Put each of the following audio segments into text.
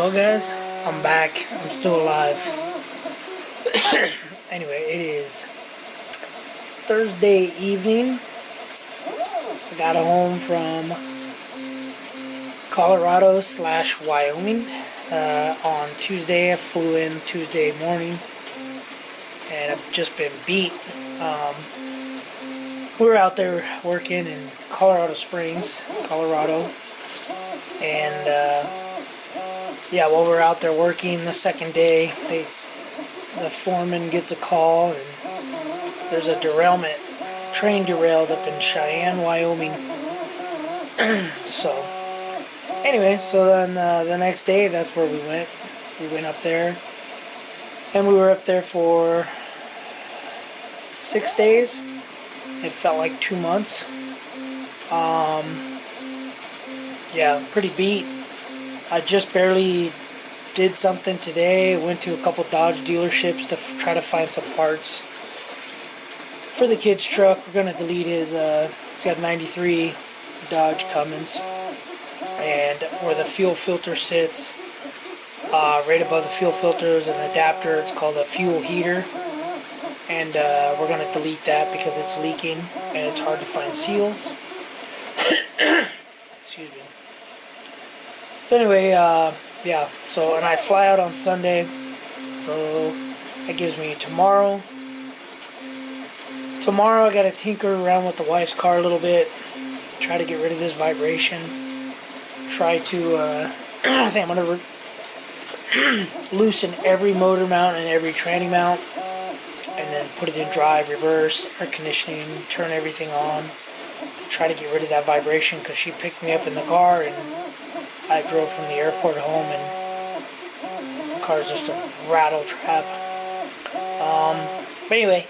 Well, guys, I'm back. I'm still alive. anyway, it is Thursday evening. I got home from Colorado slash Wyoming uh, on Tuesday. I flew in Tuesday morning, and I've just been beat. Um, we were out there working in Colorado Springs, Colorado, and. Uh, yeah, while we're out there working the second day, they the foreman gets a call and there's a derailment, train derailed up in Cheyenne, Wyoming. so anyway, so then uh, the next day, that's where we went. We went up there, and we were up there for six days. It felt like two months. Um, yeah, pretty beat I just barely did something today. Went to a couple Dodge dealerships to try to find some parts for the kid's truck. We're gonna delete his. Uh, he's got 93 Dodge Cummins, and where the fuel filter sits, uh, right above the fuel filter is an adapter. It's called a fuel heater, and uh, we're gonna delete that because it's leaking and it's hard to find seals. Excuse me. So anyway, uh, yeah. So and I fly out on Sunday, so that gives me tomorrow. Tomorrow I gotta tinker around with the wife's car a little bit, try to get rid of this vibration. Try to. Uh, I think I'm gonna loosen every motor mount and every tranny mount, and then put it in drive, reverse, air conditioning, turn everything on. Try to get rid of that vibration because she picked me up in the car and I drove from the airport home and the car's just a rattle trap. Um, but anyway,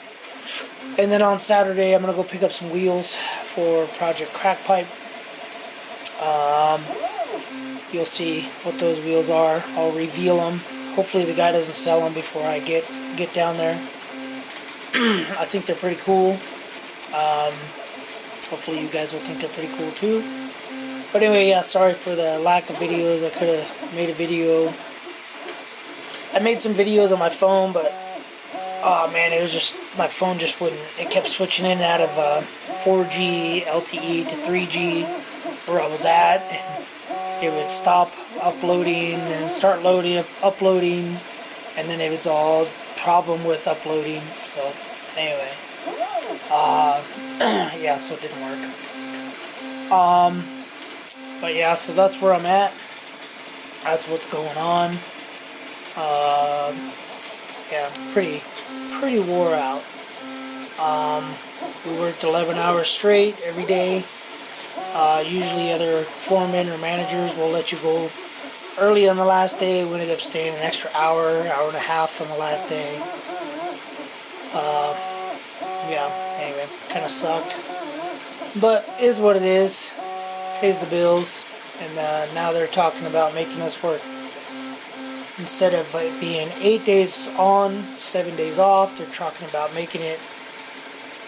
and then on Saturday I'm gonna go pick up some wheels for Project Crack Pipe. Um, you'll see what those wheels are. I'll reveal them. Hopefully the guy doesn't sell them before I get get down there. I think they're pretty cool. Um, hopefully you guys will think they're pretty cool too. But anyway, yeah, sorry for the lack of videos. I could have made a video. I made some videos on my phone, but oh man, it was just my phone just wouldn't. It kept switching in and out of uh, 4G LTE to 3G where I was at, and it would stop uploading and start loading, uploading, and then it was all problem with uploading. So anyway, uh, yeah, so it didn't work. Um. But yeah, so that's where I'm at. That's what's going on. Uh, yeah, pretty, pretty wore out. Um, we worked 11 hours straight every day. Uh, usually other foremen or managers will let you go early on the last day. We ended up staying an extra hour, hour and a half on the last day. Uh, yeah, kind of sucked. But is what it is pays the bills, and uh, now they're talking about making us work. Instead of it being eight days on, seven days off, they're talking about making it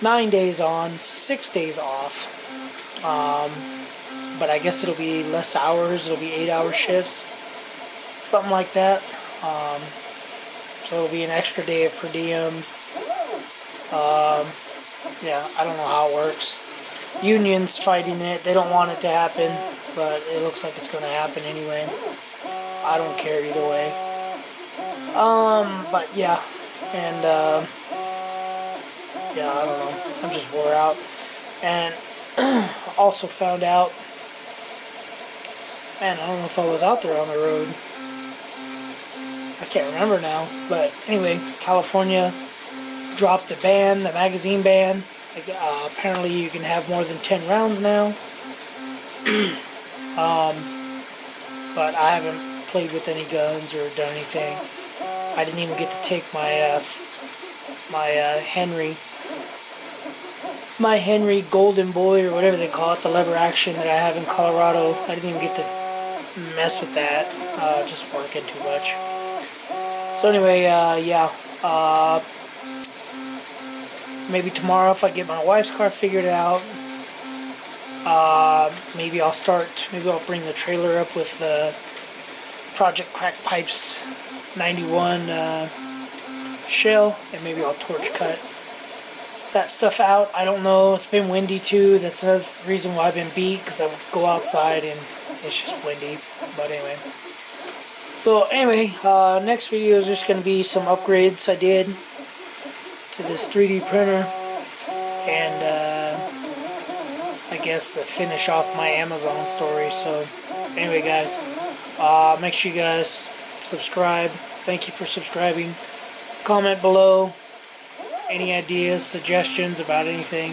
nine days on, six days off. Um, but I guess it'll be less hours, it'll be eight hour shifts, something like that. Um, so it'll be an extra day of per diem. Um, yeah, I don't know how it works union's fighting it. They don't want it to happen, but it looks like it's going to happen anyway. I don't care either way. Um, but yeah, and uh, yeah, I don't know. I'm just wore out, and also found out. Man, I don't know if I was out there on the road. I can't remember now, but anyway, California dropped the ban, the magazine ban uh, apparently you can have more than 10 rounds now. um, but I haven't played with any guns or done anything. I didn't even get to take my uh, my uh, Henry my Henry Golden Boy or whatever they call it, the lever action that I have in Colorado. I didn't even get to mess with that. Uh, just working too much. So anyway, uh, yeah. Uh, maybe tomorrow if I get my wife's car figured out. Uh, maybe I'll start, maybe I'll bring the trailer up with the Project Crack Pipes 91 uh, shell, and maybe I'll torch cut that stuff out. I don't know. It's been windy too. That's another reason why I've been beat because I would go outside and it's just windy. But anyway. So anyway, uh, next video is just going to be some upgrades I did to this 3D printer and uh, I guess to finish off my Amazon story. So anyway guys, uh, make sure you guys subscribe. Thank you for subscribing. Comment below any ideas, suggestions about anything.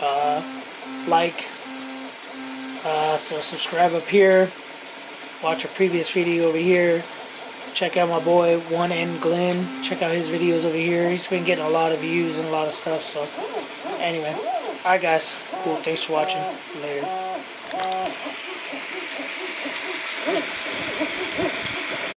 Uh, like, uh, so subscribe up here. Watch a previous video over here. Check out my boy One N Glenn. Check out his videos over here. He's been getting a lot of views and a lot of stuff. So anyway, alright guys, cool. Thanks for watching. Later.